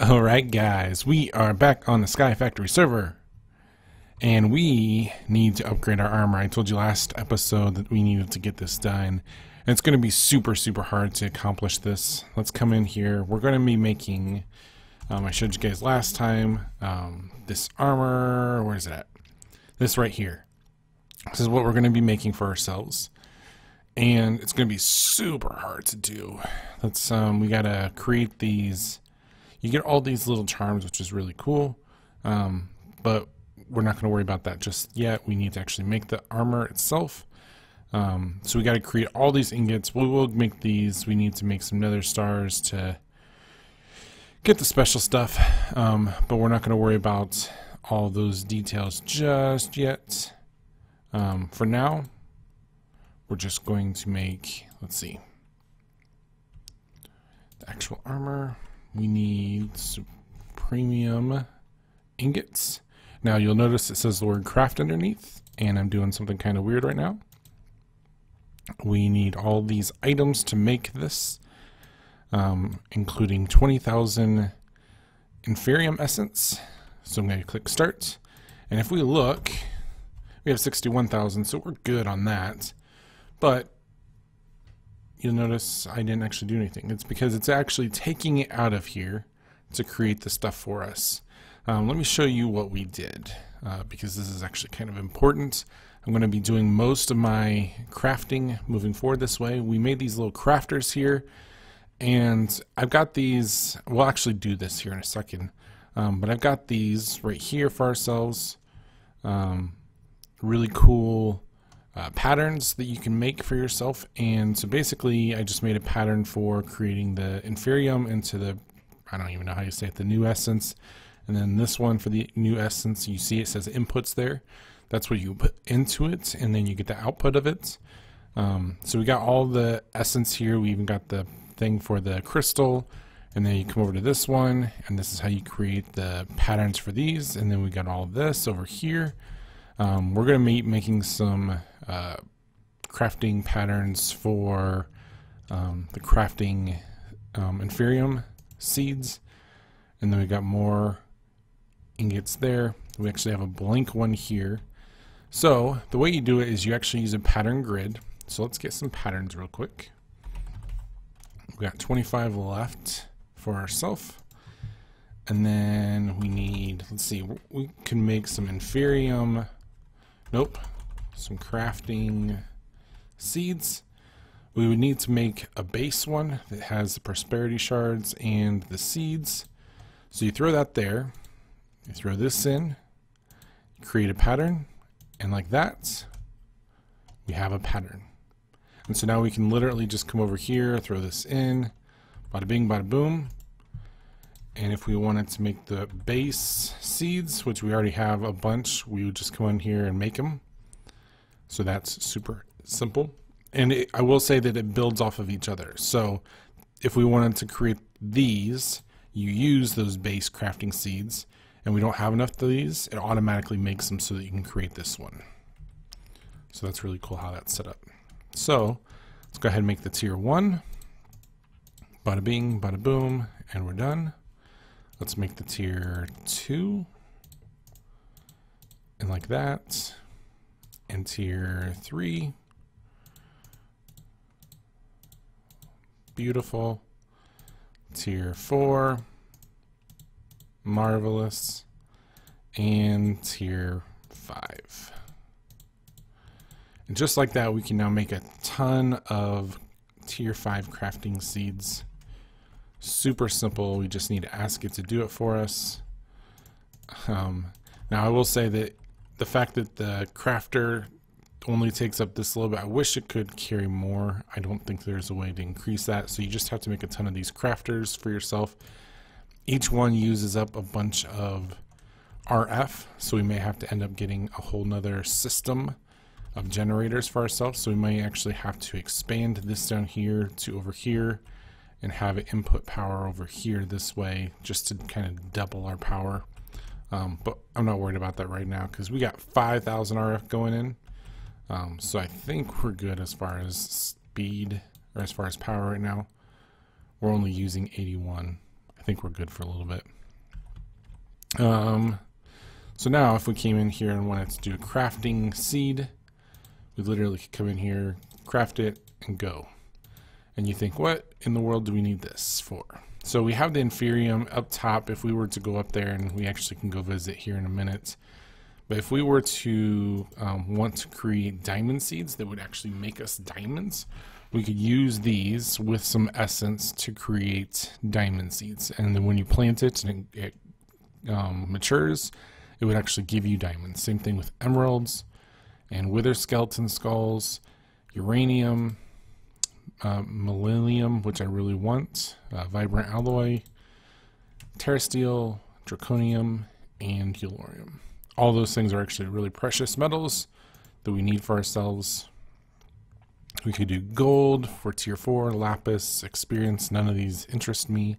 Alright guys, we are back on the Sky Factory server. And we need to upgrade our armor. I told you last episode that we needed to get this done. And it's going to be super, super hard to accomplish this. Let's come in here. We're going to be making, um, I showed you guys last time, um, this armor, where is it at? This right here. This is what we're going to be making for ourselves. And it's going to be super hard to do. Let's, um, we got to create these you get all these little charms, which is really cool. Um, but we're not going to worry about that just yet. We need to actually make the armor itself. Um, so we got to create all these ingots. We will make these. We need to make some nether stars to get the special stuff. Um, but we're not going to worry about all those details just yet. Um, for now, we're just going to make, let's see, the actual armor we need supremium ingots. Now you'll notice it says the word craft underneath, and I'm doing something kind of weird right now. We need all these items to make this, um, including 20,000 Inferium Essence. So I'm going to click Start. And if we look, we have 61,000, so we're good on that. But you'll notice I didn't actually do anything. It's because it's actually taking it out of here to create the stuff for us. Um, let me show you what we did uh, because this is actually kind of important. I'm going to be doing most of my crafting moving forward this way. We made these little crafters here and I've got these, we'll actually do this here in a second, um, but I've got these right here for ourselves. Um, really cool uh, patterns that you can make for yourself. And so basically, I just made a pattern for creating the inferium into the, I don't even know how you say it, the new essence. And then this one for the new essence, you see it says inputs there. That's what you put into it, and then you get the output of it. Um, so we got all the essence here. We even got the thing for the crystal. And then you come over to this one, and this is how you create the patterns for these. And then we got all this over here. Um, we're going to be making some uh, crafting patterns for um, the crafting um, inferium seeds. And then we got more ingots there. We actually have a blank one here. So the way you do it is you actually use a pattern grid. So let's get some patterns real quick. We've got 25 left for ourselves. And then we need, let's see, we can make some inferium. Nope, some crafting seeds. We would need to make a base one that has the prosperity shards and the seeds. So you throw that there, you throw this in, create a pattern, and like that, we have a pattern. And so now we can literally just come over here, throw this in, bada bing, bada boom. And if we wanted to make the base seeds, which we already have a bunch, we would just come in here and make them. So that's super simple. And it, I will say that it builds off of each other. So if we wanted to create these, you use those base crafting seeds, and we don't have enough of these, it automatically makes them so that you can create this one. So that's really cool how that's set up. So let's go ahead and make the tier one. Bada bing, bada boom, and we're done. Let's make the tier two. And like that and tier three. Beautiful. Tier four. Marvelous. And tier five. And just like that, we can now make a ton of tier five crafting seeds. Super simple. We just need to ask it to do it for us. Um, now I will say that the fact that the crafter only takes up this little bit, I wish it could carry more. I don't think there's a way to increase that. So you just have to make a ton of these crafters for yourself. Each one uses up a bunch of RF, so we may have to end up getting a whole nother system of generators for ourselves. So we might actually have to expand this down here to over here and have it input power over here this way just to kind of double our power. Um, but I'm not worried about that right now because we got 5,000 RF going in. Um, so I think we're good as far as speed or as far as power right now. We're only using 81. I think we're good for a little bit. Um, so now if we came in here and wanted to do a crafting seed, we literally could come in here, craft it, and go. And you think, what in the world do we need this for? So we have the Inferium up top if we were to go up there and we actually can go visit here in a minute. But if we were to um, want to create diamond seeds that would actually make us diamonds, we could use these with some essence to create diamond seeds. And then when you plant it and it, it um, matures, it would actually give you diamonds. Same thing with emeralds and wither skeleton skulls, uranium, uh, millennium, which I really want, uh, vibrant alloy, terrasteel, draconium, and yellorium. All those things are actually really precious metals that we need for ourselves. We could do gold for tier 4, lapis, experience, none of these interest me.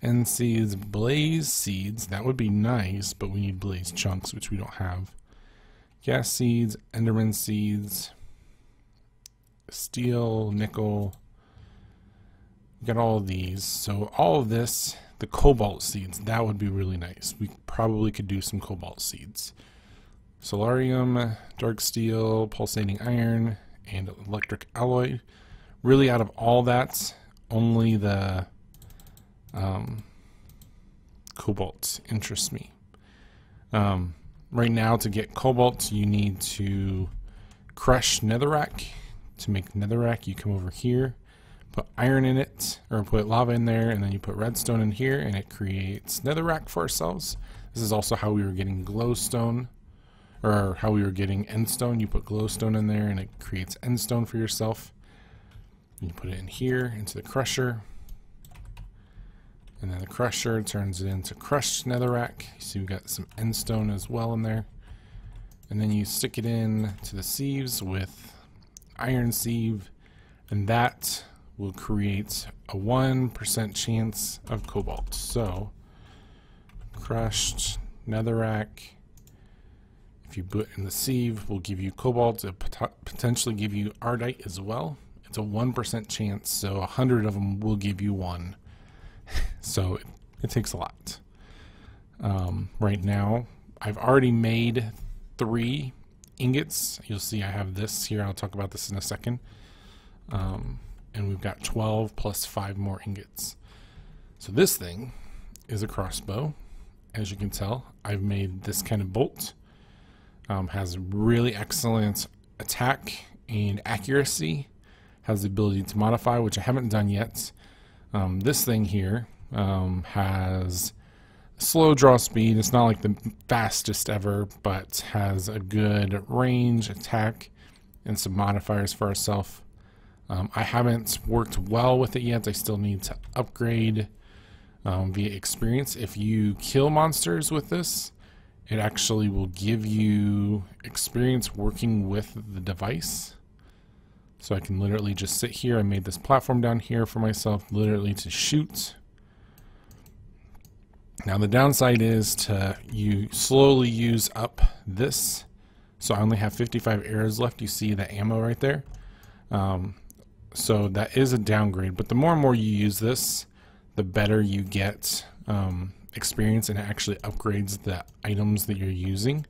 End seeds, blaze seeds, that would be nice, but we need blaze chunks, which we don't have. Gas seeds, enderman seeds, steel, nickel. We got all of these. So all of this, the cobalt seeds, that would be really nice. We probably could do some cobalt seeds. Solarium, dark steel, pulsating iron, and electric alloy. Really out of all that, only the um, cobalt interests me. Um, right now to get cobalt you need to crush netherrack to make netherrack, you come over here, put iron in it, or put lava in there, and then you put redstone in here, and it creates netherrack for ourselves. This is also how we were getting glowstone, or how we were getting endstone. You put glowstone in there, and it creates endstone for yourself. And you put it in here, into the crusher. And then the crusher turns it into crushed netherrack. So you've got some endstone as well in there. And then you stick it in to the sieves with iron sieve, and that will create a 1% chance of cobalt. So, crushed netherrack, if you put in the sieve, will give you cobalt. It pot potentially give you ardite as well. It's a 1% chance, so 100 of them will give you one. so it, it, takes a lot. Um, right now, I've already made three ingots. You'll see I have this here. I'll talk about this in a second. Um, and we've got 12 plus 5 more ingots. So this thing is a crossbow. As you can tell, I've made this kind of bolt. Um, has really excellent attack and accuracy. Has the ability to modify, which I haven't done yet. Um, this thing here um, has slow draw speed. It's not like the fastest ever, but has a good range, attack, and some modifiers for ourselves. Um, I haven't worked well with it yet. I still need to upgrade um, via experience. If you kill monsters with this, it actually will give you experience working with the device. So I can literally just sit here. I made this platform down here for myself, literally to shoot now the downside is to you slowly use up this. So I only have 55 arrows left. You see the ammo right there. Um, so that is a downgrade. But the more and more you use this, the better you get um, experience and it actually upgrades the items that you're using.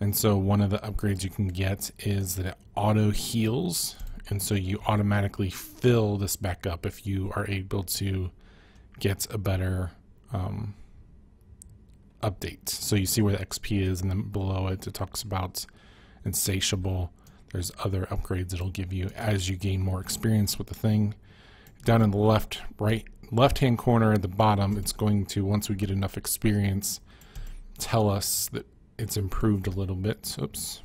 And so one of the upgrades you can get is that it auto heals. And so you automatically fill this back up if you are able to get a better um, update. So you see where the XP is, and then below it, it talks about insatiable. There's other upgrades it'll give you as you gain more experience with the thing. Down in the left, right, left hand corner at the bottom, it's going to, once we get enough experience, tell us that it's improved a little bit. Oops.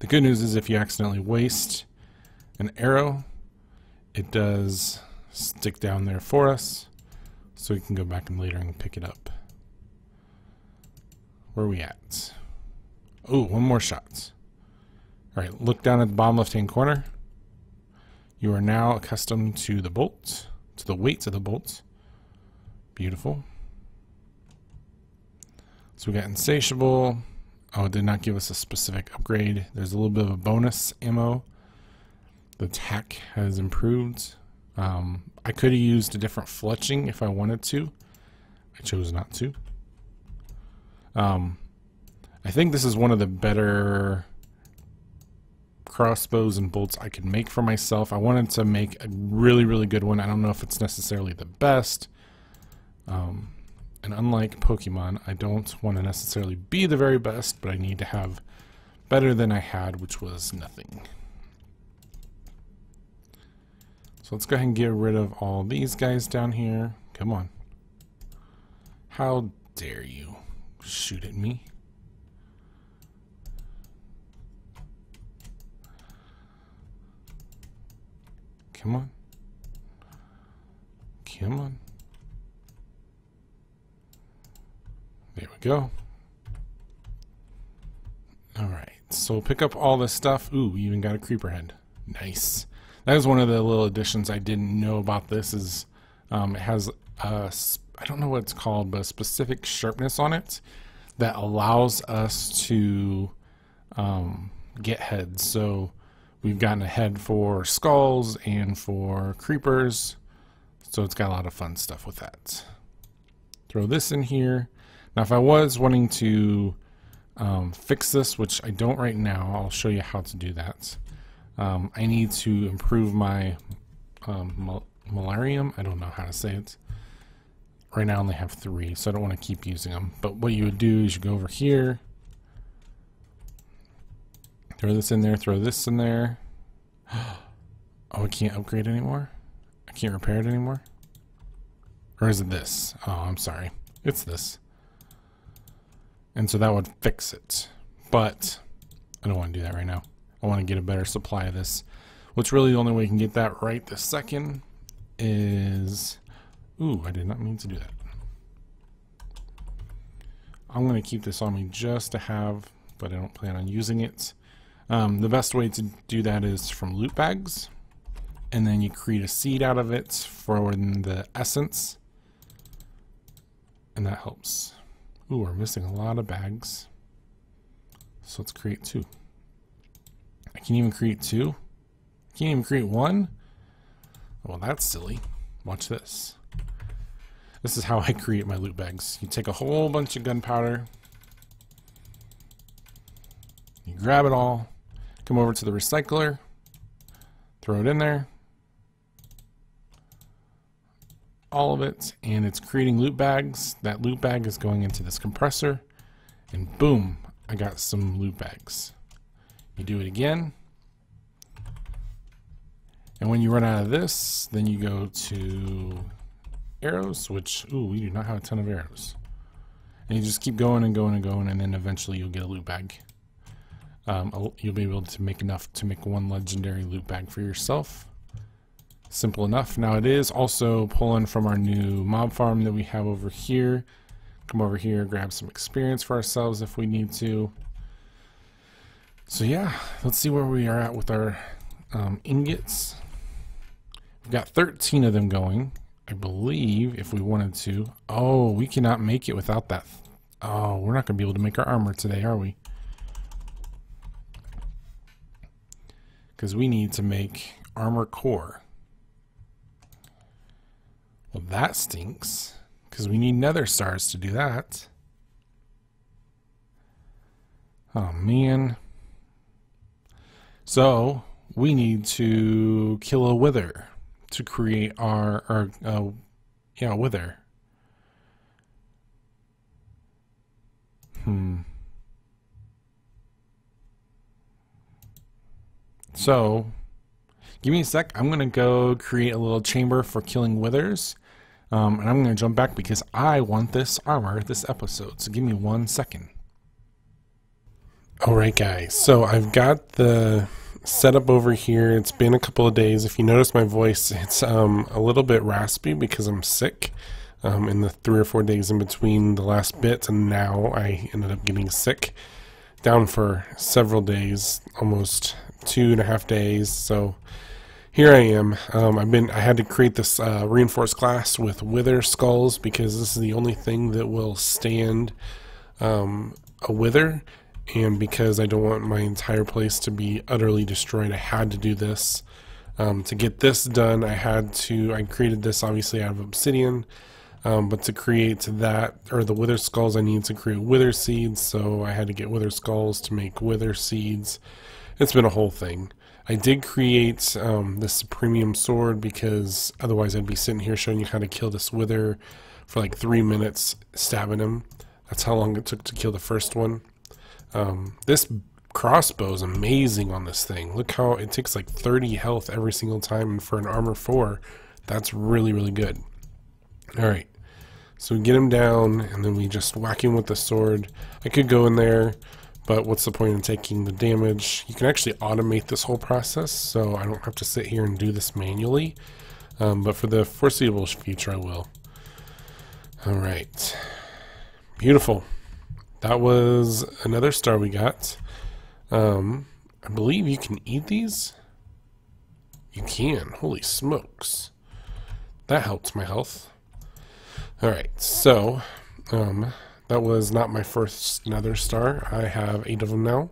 The good news is if you accidentally waste an arrow, it does stick down there for us so we can go back and later and pick it up. Where are we at? Oh, one more shot. All right, look down at the bottom left-hand corner. You are now accustomed to the bolt, to the weights of the bolts. Beautiful. So we got Insatiable. Oh, it did not give us a specific upgrade. There's a little bit of a bonus ammo. The attack has improved. Um, I could have used a different fletching if I wanted to. I chose not to. Um, I think this is one of the better crossbows and bolts I could make for myself. I wanted to make a really, really good one. I don't know if it's necessarily the best. Um, and unlike Pokemon, I don't want to necessarily be the very best, but I need to have better than I had, which was nothing. So let's go ahead and get rid of all these guys down here. Come on. How dare you shoot at me? Come on. Come on. There we go. Alright, so pick up all this stuff. Ooh, we even got a creeper head. Nice. That is one of the little additions I didn't know about this is um, it has a, I don't know what it's called, but a specific sharpness on it that allows us to um, get heads. So We've gotten a head for skulls and for creepers. So it's got a lot of fun stuff with that. Throw this in here. Now if I was wanting to um, fix this, which I don't right now, I'll show you how to do that. Um, I need to improve my um, malarium. I don't know how to say it. Right now I only have three, so I don't want to keep using them. But what you would do is you go over here, Throw this in there, throw this in there. Oh, I can't upgrade anymore? I can't repair it anymore? Or is it this? Oh, I'm sorry. It's this. And so that would fix it. But I don't want to do that right now. I want to get a better supply of this. What's really the only way you can get that right this second is... Ooh, I did not mean to do that. I'm going to keep this on me just to have, but I don't plan on using it. Um, the best way to do that is from loot bags. And then you create a seed out of it for the essence. And that helps. Ooh, we're missing a lot of bags. So let's create two. I can't even create two. I can't even create one? Well, that's silly. Watch this. This is how I create my loot bags. You take a whole bunch of gunpowder. You grab it all. Come over to the recycler, throw it in there, all of it, and it's creating loot bags. That loot bag is going into this compressor, and boom, I got some loot bags. You do it again, and when you run out of this, then you go to arrows, which, ooh, we do not have a ton of arrows. And you just keep going and going and going, and then eventually you'll get a loot bag um, you'll be able to make enough to make one legendary loot bag for yourself. Simple enough. Now it is also pulling from our new mob farm that we have over here. Come over here, grab some experience for ourselves if we need to. So yeah, let's see where we are at with our um, ingots. We've got 13 of them going. I believe if we wanted to. Oh, we cannot make it without that. Oh, we're not going to be able to make our armor today, are we? because we need to make armor core. Well, that stinks because we need nether stars to do that. Oh, man. So, we need to kill a wither to create our, our uh, yeah, wither. Hmm. So, give me a sec. I'm going to go create a little chamber for killing withers. Um, and I'm going to jump back because I want this armor this episode. So give me one second. Alright guys, so I've got the setup over here. It's been a couple of days. If you notice my voice, it's um, a little bit raspy because I'm sick. Um, in the three or four days in between the last bit and now I ended up getting sick. Down for several days, almost two and a half days. So here I am. Um, I've been I had to create this uh, reinforced class with wither skulls because this is the only thing that will stand um, a wither. And because I don't want my entire place to be utterly destroyed, I had to do this. Um, to get this done, I had to, I created this obviously out of obsidian, um, but to create that, or the wither skulls, I need to create wither seeds, so I had to get wither skulls to make wither seeds. It's been a whole thing. I did create um, this supremium sword because otherwise I'd be sitting here showing you how to kill this wither for like three minutes, stabbing him. That's how long it took to kill the first one. Um, this crossbow is amazing on this thing. Look how it takes like 30 health every single time, and for an armor 4, that's really, really good. Alright, so we get him down, and then we just whack him with the sword. I could go in there, but what's the point in taking the damage? You can actually automate this whole process, so I don't have to sit here and do this manually. Um, but for the foreseeable future, I will. Alright. Beautiful. That was another star we got. Um, I believe you can eat these. You can. Holy smokes. That helps my health. Alright, so, um, that was not my first nether star. I have eight of them now.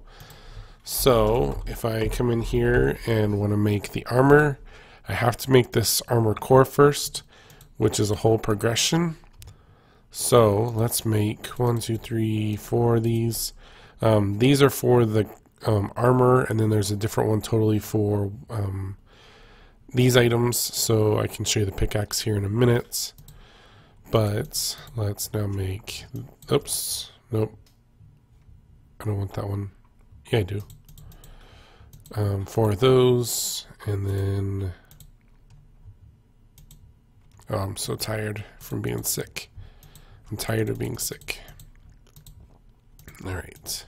So, if I come in here and want to make the armor, I have to make this armor core first, which is a whole progression. So, let's make one, two, three, four of these. Um, these are for the um, armor, and then there's a different one totally for um, these items. So I can show you the pickaxe here in a minute. But let's now make, oops, nope. I don't want that one. Yeah, I do. Um, four of those, and then, oh, I'm so tired from being sick. I'm tired of being sick. All right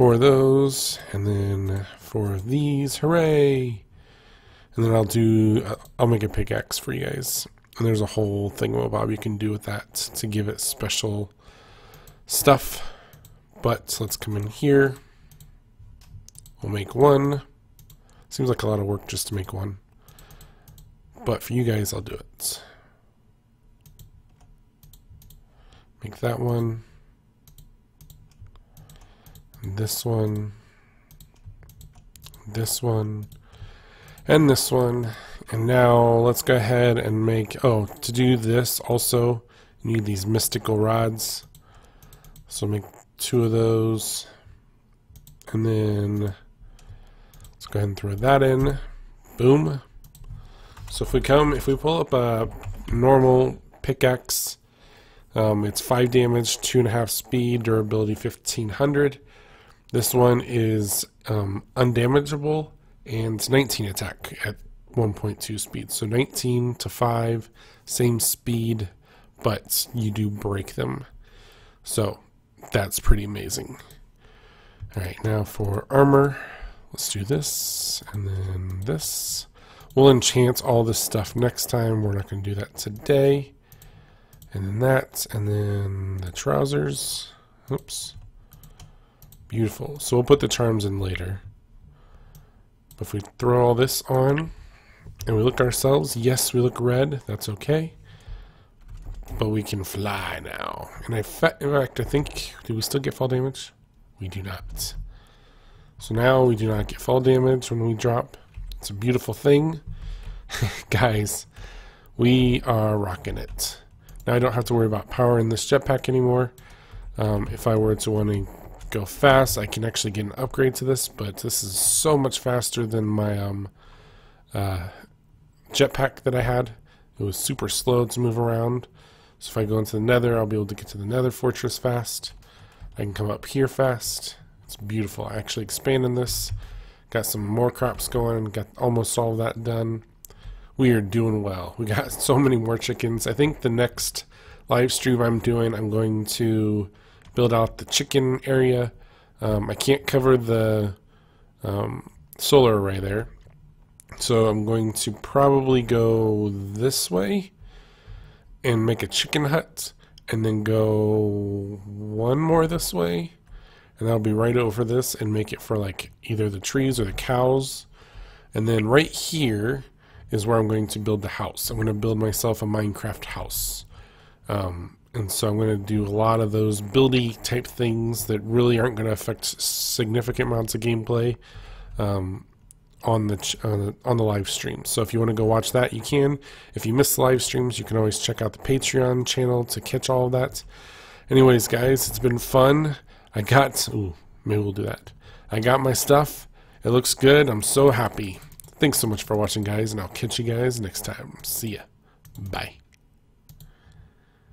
four of those, and then four of these. Hooray! And then I'll do, I'll make a pickaxe for you guys. And there's a whole thing about Bob you can do with that to give it special stuff. But let's come in here. We'll make one. Seems like a lot of work just to make one. But for you guys, I'll do it. Make that one this one, this one, and this one. And now let's go ahead and make, oh, to do this also, you need these mystical rods. So make two of those. And then let's go ahead and throw that in. Boom. So if we come, if we pull up a normal pickaxe, um, it's 5 damage, 2.5 speed, durability 1500. This one is um, undamageable and 19 attack at 1.2 speed. So 19 to 5, same speed, but you do break them. So that's pretty amazing. Alright, now for armor, let's do this, and then this. We'll enchant all this stuff next time. We're not going to do that today. And then that, and then the trousers. Oops. Beautiful. So we'll put the charms in later. But if we throw all this on and we look ourselves, yes, we look red. That's okay. But we can fly now. And I in fact, I think, do we still get fall damage? We do not. So now we do not get fall damage when we drop. It's a beautiful thing. Guys, we are rocking it. Now I don't have to worry about power in this jetpack anymore. Um, if I were to want to go fast. I can actually get an upgrade to this, but this is so much faster than my um, uh, jetpack that I had. It was super slow to move around. So if I go into the nether, I'll be able to get to the nether fortress fast. I can come up here fast. It's beautiful. I actually expanded this. Got some more crops going. Got almost all of that done. We are doing well. We got so many more chickens. I think the next live stream I'm doing, I'm going to build out the chicken area. Um, I can't cover the um, solar array there. So I'm going to probably go this way and make a chicken hut and then go one more this way and that'll be right over this and make it for like either the trees or the cows. And then right here is where I'm going to build the house. I'm going to build myself a Minecraft house. Um, and so I'm going to do a lot of those buildy type things that really aren't going to affect significant amounts of gameplay. Um, on the on the, live stream. So if you want to go watch that, you can. If you miss live streams, you can always check out the Patreon channel to catch all of that. Anyways, guys, it's been fun. I got ooh, maybe we'll do that. I got my stuff. It looks good. I'm so happy. Thanks so much for watching, guys, and I'll catch you guys next time. See ya. Bye.